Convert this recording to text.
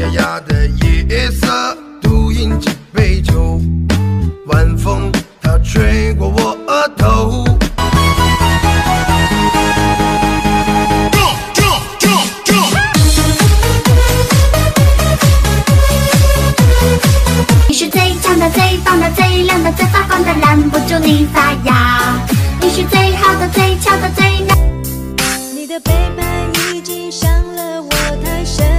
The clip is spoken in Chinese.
雅雅的夜色独饮几杯酒，晚风它吹过我额头。你是最强的、最棒的、最亮的、最发光的，拦不住你发芽。你是最好的、最强的、最。你的背叛已经伤了我太深。